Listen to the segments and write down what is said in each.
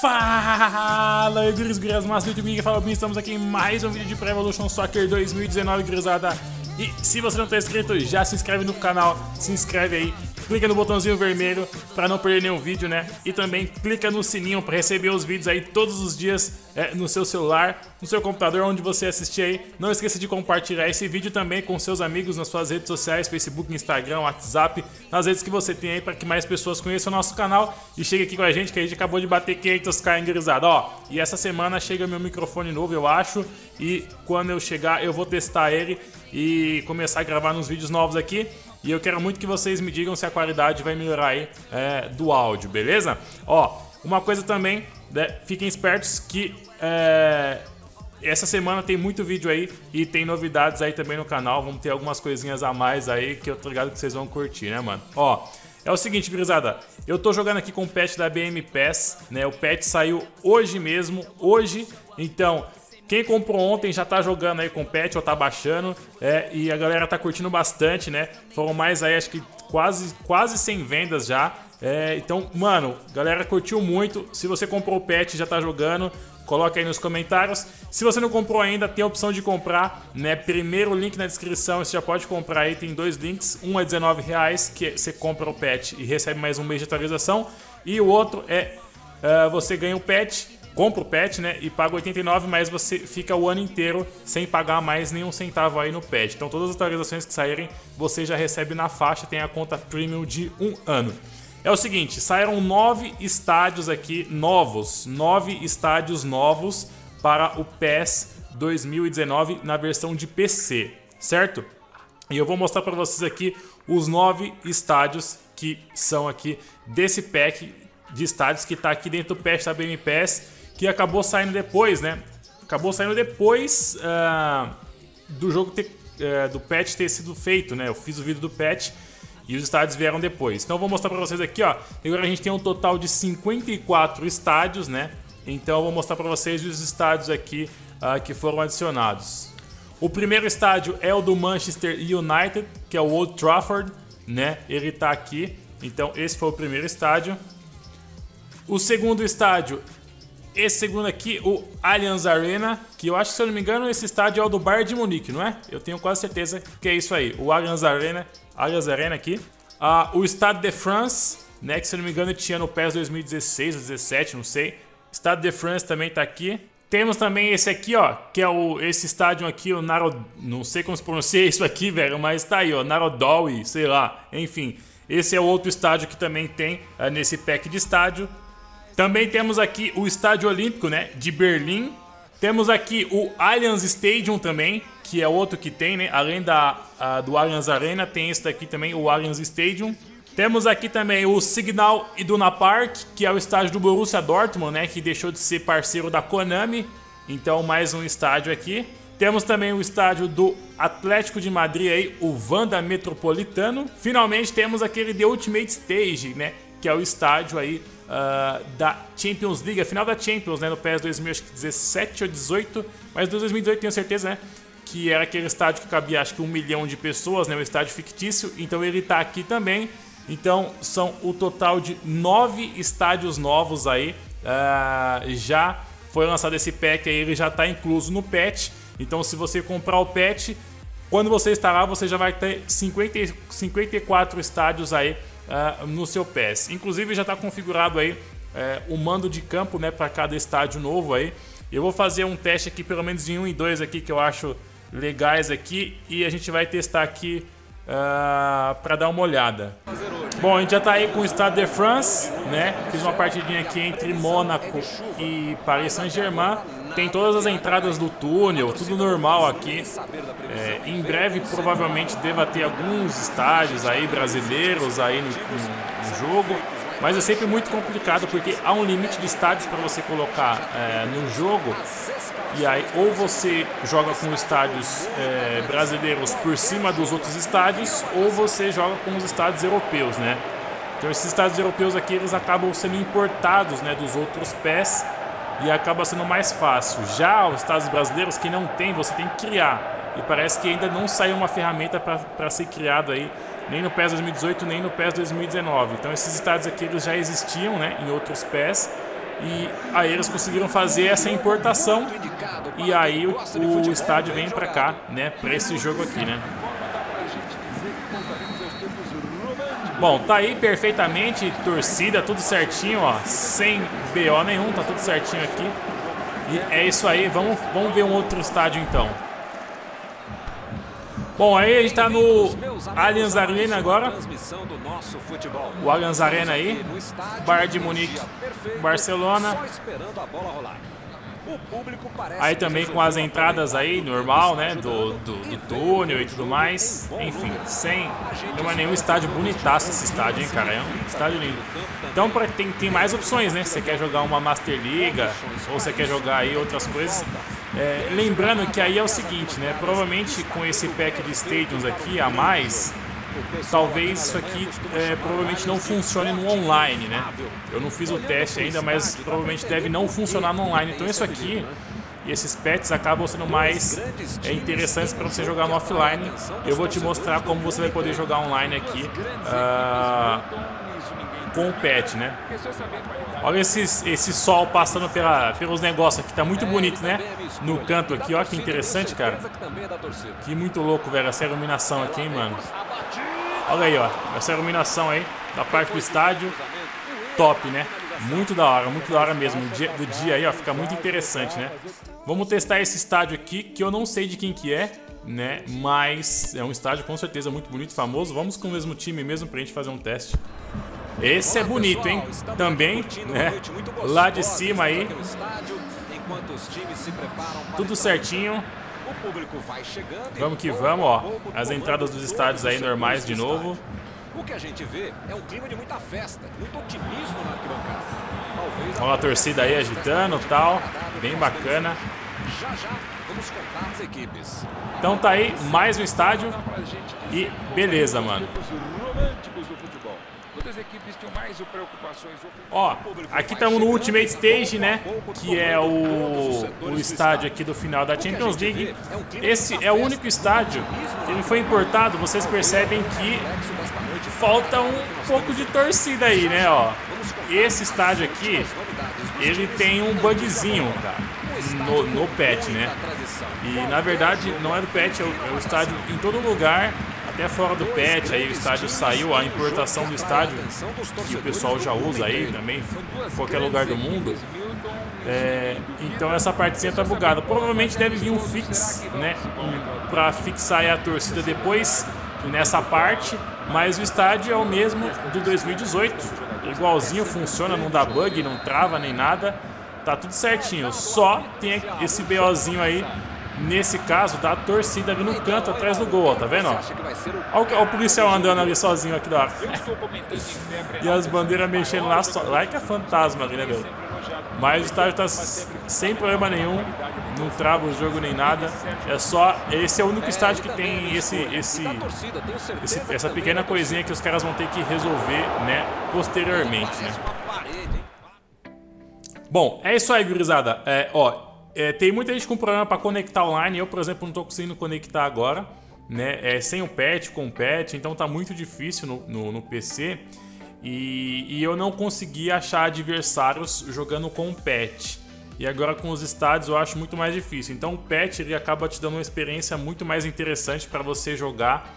Fala, guris, guris, mas YouTube Ninguém fala bem, estamos aqui em mais um vídeo de Pro Evolution Soccer 2019, gurizada. E se você não está inscrito, já se inscreve no canal, se inscreve aí, clica no botãozinho vermelho para não perder nenhum vídeo, né? E também clica no sininho para receber os vídeos aí todos os dias é, no seu celular, no seu computador, onde você assistir aí. Não esqueça de compartilhar esse vídeo também com seus amigos nas suas redes sociais, Facebook, Instagram, WhatsApp, nas redes que você tem aí para que mais pessoas conheçam o nosso canal e chegue aqui com a gente que a gente acabou de bater 500k engurizado. Ó, e essa semana chega meu microfone novo, eu acho, e quando eu chegar eu vou testar ele e começar a gravar nos vídeos novos aqui. E eu quero muito que vocês me digam se a qualidade vai melhorar aí é, do áudio, beleza? Ó, uma coisa também, né, fiquem espertos que é, essa semana tem muito vídeo aí e tem novidades aí também no canal. Vamos ter algumas coisinhas a mais aí que eu tô ligado que vocês vão curtir, né, mano? Ó, é o seguinte, gurizada, eu tô jogando aqui com o patch da BM Pass, né? O patch saiu hoje mesmo, hoje, então quem comprou ontem já tá jogando aí com patch ou tá baixando, é, e a galera tá curtindo bastante, né? Foram mais aí, acho que quase, quase 100 vendas já. É, então, mano, galera curtiu muito. Se você comprou o patch já tá jogando, coloca aí nos comentários. Se você não comprou ainda, tem a opção de comprar, né? Primeiro link na descrição, você já pode comprar aí, tem dois links. Um é R$19,00, que você compra o patch e recebe mais um mês de atualização. E o outro é uh, você ganha o patch compra o pet, né? E paga 89, mas você fica o ano inteiro sem pagar mais nenhum centavo aí no pet. Então todas as atualizações que saírem, você já recebe na faixa, tem a conta premium de um ano. É o seguinte, saíram nove estádios aqui novos, nove estádios novos para o PES 2019 na versão de PC, certo? E eu vou mostrar para vocês aqui os nove estádios que são aqui desse pack de estádios que está aqui dentro do patch da BMPS que acabou saindo depois, né? Acabou saindo depois uh, do jogo ter, uh, do patch ter sido feito, né? Eu fiz o vídeo do patch e os estádios vieram depois. Então eu vou mostrar para vocês aqui, ó. Agora a gente tem um total de 54 estádios, né? Então eu vou mostrar para vocês os estádios aqui uh, que foram adicionados. O primeiro estádio é o do Manchester United, que é o Old Trafford, né? Ele tá aqui. Então esse foi o primeiro estádio. O segundo estádio esse segundo aqui, o Allianz Arena, que eu acho que, se eu não me engano, esse estádio é o do Bayern de Munique, não é? Eu tenho quase certeza que é isso aí, o Allianz Arena, Allianz Arena aqui. Ah, o Stade de France, né, que se eu não me engano tinha no PES 2016 ou 2017, não sei. Stade de France também tá aqui. Temos também esse aqui, ó, que é o, esse estádio aqui, o Narod... Não sei como se pronuncia isso aqui, velho, mas tá aí, ó, Narodowi, sei lá, enfim. Esse é outro estádio que também tem uh, nesse pack de estádio. Também temos aqui o Estádio Olímpico, né, de Berlim. Temos aqui o Allianz Stadium também, que é outro que tem, né? Além da, a, do Allianz Arena, tem esse daqui também, o Allianz Stadium. Temos aqui também o Signal Iduna Park, que é o estádio do Borussia Dortmund, né? Que deixou de ser parceiro da Konami. Então, mais um estádio aqui. Temos também o estádio do Atlético de Madrid aí, o Vanda Metropolitano. Finalmente temos aquele The Ultimate Stage, né? Que é o estádio aí uh, da Champions League, a final da Champions, né, no PES 2017 ou 18, mas 2018 tenho certeza, né, que era aquele estádio que cabia acho que um milhão de pessoas, né, um estádio fictício, então ele está aqui também. Então são o total de nove estádios novos aí. Uh, já foi lançado esse pack aí, ele já está incluso no patch. Então se você comprar o patch, quando você instalar, você já vai ter 50, 54 estádios aí uh, no seu PES. Inclusive já está configurado aí uh, o mando de campo né, para cada estádio novo aí. Eu vou fazer um teste aqui, pelo menos em um e dois aqui que eu acho legais aqui e a gente vai testar aqui uh, ah, para dar uma olhada. Bom, a gente já está aí com o Stade de France, né? Fiz uma partidinha aqui entre Mônaco e Paris Saint-Germain. Tem todas as entradas do túnel, tudo normal aqui. É, em breve, provavelmente, deva ter alguns estádios aí brasileiros aí no, no, jogo. Mas é sempre muito complicado porque há um limite de estádios para você colocar é, no jogo. E aí, ou você joga com estádios é, brasileiros por cima dos outros estádios, ou você joga com os estádios europeus, né? Então, esses estádios europeus aqui eles acabam sendo importados, né, dos outros pés e acaba sendo mais fácil. Já os estados brasileiros que não tem, você tem que criar. E parece que ainda não saiu uma ferramenta para ser criado aí, nem no PES 2018, nem no PES 2019. Então esses estados aqui eles já existiam né, em outros PES, E aí eles conseguiram fazer essa importação e aí o, o estádio vem para cá, né, para esse jogo aqui, né? Bom, tá aí perfeitamente, torcida, tudo certinho, ó, sem BO nenhum, tá tudo certinho aqui. E é isso aí, vamos, vamos ver um outro estádio então. Bom, aí a gente tá no Allianz Arena agora. O Allianz Arena aí. Bayern de Munique, Barcelona. Aí também com as entradas aí, normal, né? Do, do, do túnel e tudo mais. Enfim, sem. Não é nenhum estádio bonitaço esse estádio, hein, cara? É um estádio lindo. Então pra, tem, tem mais opções, né? Você quer jogar uma Master Liga ou você quer jogar aí outras coisas. É, lembrando que aí é o seguinte, né? Provavelmente com esse pack de stadiums aqui a mais, talvez isso aqui é, provavelmente não funcione no online, né? Eu não fiz o teste ainda, mas provavelmente deve não funcionar no online. Então isso aqui e esses pets acabam sendo mais é, interessantes para você jogar no offline. Eu vou te mostrar como você vai poder jogar online aqui uh, com o pet, né? Olha esses, esse sol passando pela, pelos negócios aqui, tá muito bonito, né? No canto aqui, olha que interessante, cara. Que muito louco, velho, essa iluminação aqui, hein, mano. Olha aí, ó, essa iluminação aí da parte do estádio, top, né? Muito da hora, muito da hora mesmo. Dia, do dia aí, ó, fica muito interessante, né? Vamos testar esse estádio aqui, que eu não sei de quem que é, né? Mas é um estádio com certeza muito bonito, famoso. Vamos com o mesmo time mesmo pra gente fazer um teste. Esse é bonito, hein? Também, né? Lá de cima aí. Tudo certinho. Vamos que vamos, ó. As entradas dos estádios aí normais de novo. O que a gente vê é um clima de muita festa, muito otimismo na arquibancada. Olha a torcida aí agitando tal. Bem bacana. Já já vamos contar as equipes. Então tá aí mais um estádio. E beleza, mano. Ó, aqui estamos no Ultimate Stage, né? Que é o, o estádio aqui do final da Champions League. Esse é o único estádio que ele foi importado. Vocês percebem que falta um pouco de torcida aí, né? Ó, esse estádio aqui, ele tem um bugzinho, no, no pet, né? E na verdade não é do pet, é o, é o estádio em todo lugar até fora do pet, aí o estádio saiu, a importação do estádio, que o pessoal já usa aí também, em qualquer lugar do mundo. É, então essa partezinha tá bugada. Provavelmente deve vir um fix, né, para fixar a torcida depois nessa parte, mas o estádio é o mesmo do 2018, igualzinho, funciona, não dá bug, não trava nem nada, tá tudo certinho. Só tem esse BOzinho aí Nesse caso, tá a torcida ali no canto, atrás do gol, ó, tá vendo? Olha o, policial andando ali sozinho aqui da E as bandeiras mexendo lá, só, lá é que é fantasma ali, né, velho? Mas o estádio tá sem problema nenhum, não trava o jogo nem nada. É só. Esse é o único estádio que tem esse, esse, esse essa pequena coisinha que os caras vão ter que resolver, né, posteriormente, né? Bom, é isso aí, gurizada. É, ó, é, tem muita gente com problema para conectar online. Eu, por exemplo, não estou conseguindo conectar agora. Né? É, sem o patch, com o patch, então tá muito difícil no, no, no PC. E, e, eu não consegui achar adversários jogando com o patch. E agora com os estádios eu acho muito mais difícil. Então o patch ele acaba te dando uma experiência muito mais interessante para você jogar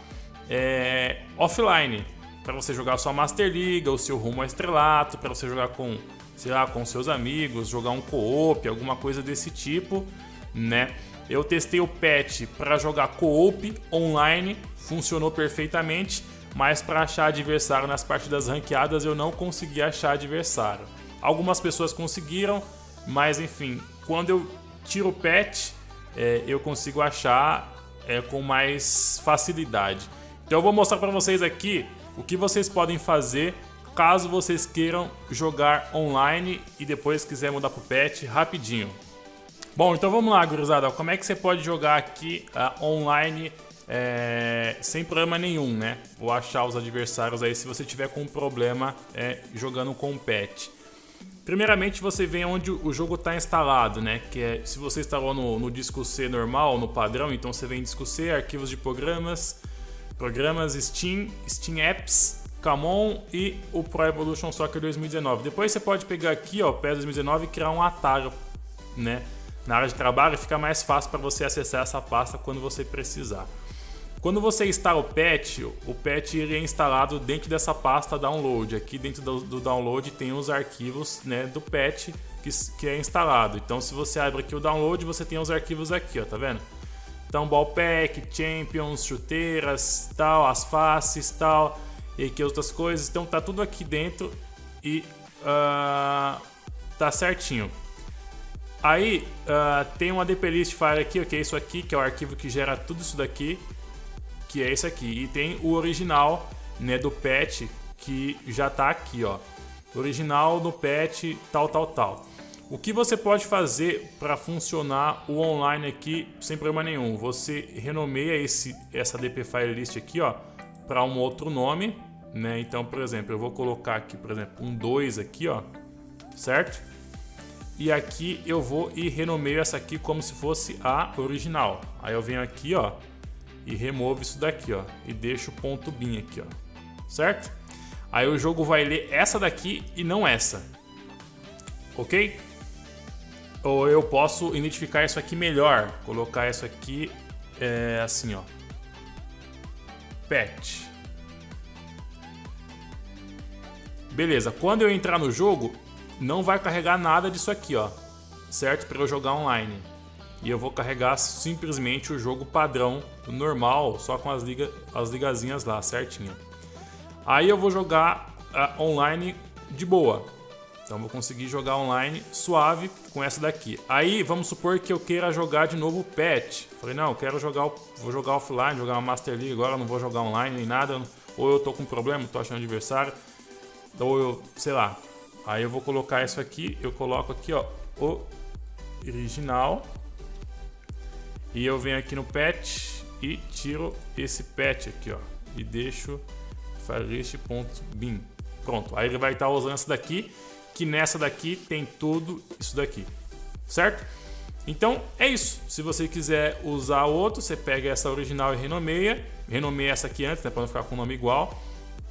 é, offline. Para você jogar sua Master League, o seu rumo ao estrelato, para você jogar com sei lá, com seus amigos, jogar um co-op, alguma coisa desse tipo, né? Eu testei o patch para jogar co-op online, funcionou perfeitamente, mas para achar adversário nas partidas ranqueadas eu não consegui achar adversário. Algumas pessoas conseguiram, mas enfim, quando eu tiro o patch, é, eu consigo achar é, com mais facilidade. Então eu vou mostrar para vocês aqui o que vocês podem fazer caso vocês queiram jogar online e depois quiser mudar pro patch rapidinho. Bom, então vamos lá, gurizada. Como é que você pode jogar aqui uh, online é, sem problema nenhum, né? Ou achar os adversários aí se você tiver com problema é, jogando com patch. Primeiramente você vem onde o jogo está instalado, né? Que é se você instalou no, no, disco C normal, no padrão, então você vem em disco C, arquivos de programas, programas Steam, Steam Apps, Camon e o Pro Evolution Soccer 2019. Depois você pode pegar aqui, ó, PES 2019 e criar um atalho, né? Na área de trabalho fica mais fácil para você acessar essa pasta quando você precisar. Quando você instala o patch, o patch ele é instalado dentro dessa pasta download. Aqui dentro do, do download tem os arquivos né, do patch que, que, é instalado. Então se você abre aqui o download, você tem os arquivos aqui, ó, tá vendo? Então ballpack, champions, chuteiras, tal, as faces, tal, e aqui outras coisas. Então tá tudo aqui dentro e uh, tá certinho. Aí uh, tem uma dplist file aqui, é isso aqui, que é o arquivo que gera tudo isso daqui que é esse aqui. E tem o original né, do patch que já está aqui, ó. Original no patch tal, tal, tal. O que você pode fazer para funcionar o online aqui sem problema nenhum? Você renomeia esse, essa DP file list aqui, ó, para um outro nome, né? Então, por exemplo, eu vou colocar aqui, por exemplo, um 2 aqui, ó, certo? E aqui eu vou e renomeio essa aqui como se fosse a original. Aí eu venho aqui, ó, e removo isso daqui, ó, e deixo o ponto bin aqui, ó, certo? Aí o jogo vai ler essa daqui e não essa, ok? Ou eu posso identificar isso aqui melhor, colocar isso aqui é, assim, ó, pet. Beleza, quando eu entrar no jogo, não vai carregar nada disso aqui, ó, certo? Para eu jogar online e eu vou carregar simplesmente o jogo padrão, normal, só com as, liga, as ligazinhas lá, certinho. Aí eu vou jogar uh, online de boa. Então vou conseguir jogar online suave com essa daqui. Aí vamos supor que eu queira jogar de novo o patch. Falei, não, eu quero jogar, vou jogar offline, jogar uma Master League agora, não vou jogar online nem nada. Ou eu tô com problema, tô achando adversário. Ou eu, sei lá. Aí eu vou colocar isso aqui, eu coloco aqui, ó, o original e eu venho aqui no patch e tiro esse patch aqui, ó. E deixo firelist.bin. Pronto, aí ele vai estar usando essa daqui, que nessa daqui tem tudo isso daqui, certo? Então é isso. Se você quiser usar outro, você pega essa original e renomeia. Renomeia essa aqui antes, né, para não ficar com o nome igual.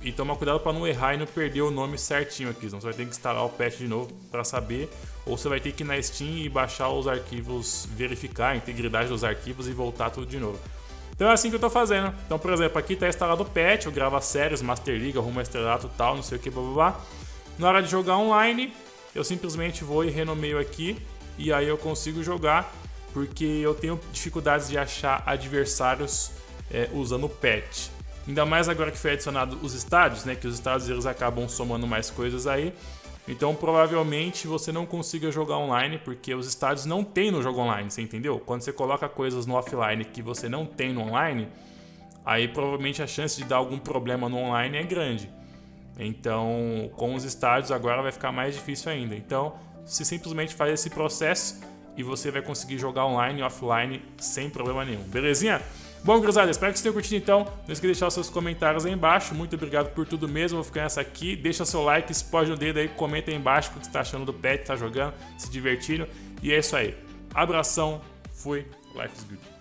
E toma cuidado para não errar e não perder o nome certinho aqui, senão você vai ter que instalar o patch de novo para saber, ou você vai ter que ir na Steam e baixar os arquivos, verificar a integridade dos arquivos e voltar tudo de novo. Então é assim que eu estou fazendo. Então, por exemplo, aqui está instalado o patch, eu gravo as séries, Master League, arrumo estrelato tal, não sei o que, blá blá blá. Na hora de jogar online, eu simplesmente vou e renomeio aqui e aí eu consigo jogar, porque eu tenho dificuldades de achar adversários é, usando o patch. Ainda mais agora que foi adicionado os estádios, né? Que os estádios eles acabam somando mais coisas aí. Então provavelmente você não consiga jogar online, porque os estádios não tem no jogo online, você entendeu? Quando você coloca coisas no offline que você não tem no online, aí provavelmente a chance de dar algum problema no online é grande. Então, com os estádios agora vai ficar mais difícil ainda. Então, você simplesmente faz esse processo e você vai conseguir jogar online e offline sem problema nenhum. Belezinha? Bom, cruzada, espero que vocês tenham curtido então. Não esqueça de deixar os seus comentários aí embaixo. Muito obrigado por tudo mesmo. Vou ficar nessa aqui. Deixa seu like, explode o dedo aí, comenta aí embaixo o que você está achando do pet, tá jogando, se divertindo. E é isso aí. Abração, fui, life is good.